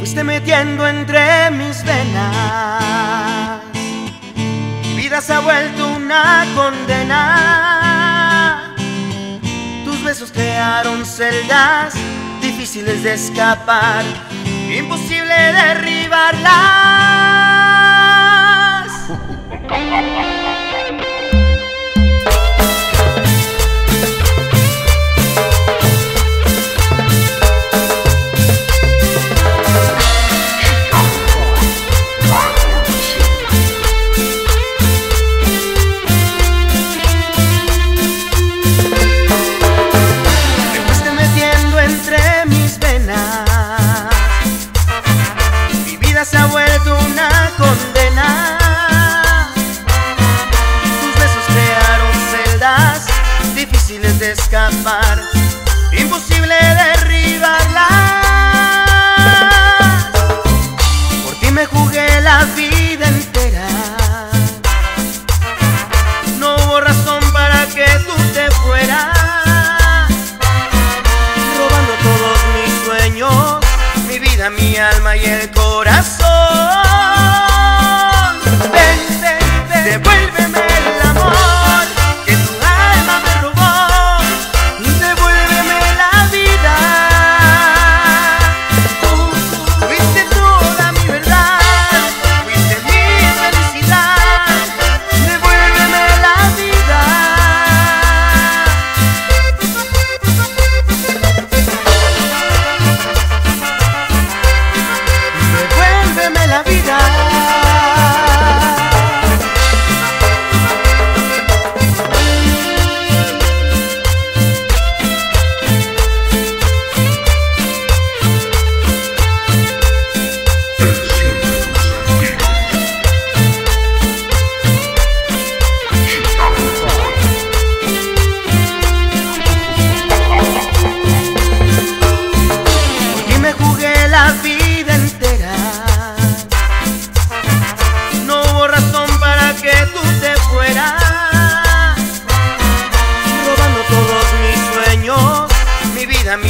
fuiste metiendo entre mis venas. Mi vida se ha vuelto una condena. Tus besos crearon celdas difíciles de escapar, imposible derribarlas. escapar, imposible derribarlas. Por ti me jugué la vida entera. No hubo razón para que tú te fueras robando todos mis sueños, mi vida, mi alma y el corazón. Ven, ven, ven, devuélveme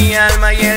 mi vida, mi alma y el corazón.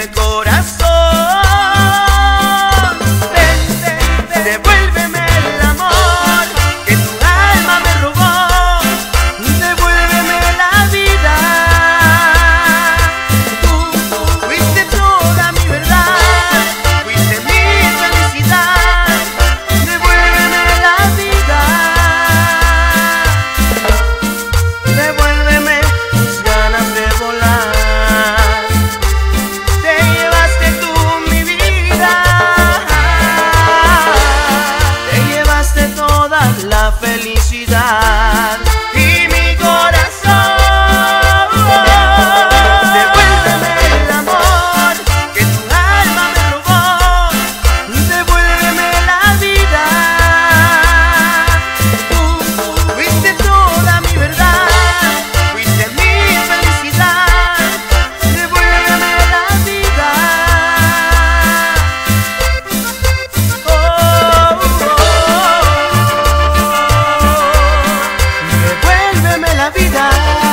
vida.